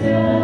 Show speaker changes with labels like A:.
A: Yeah.